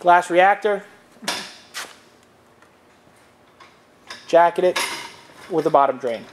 Glass reactor. Jacket it with a bottom drain.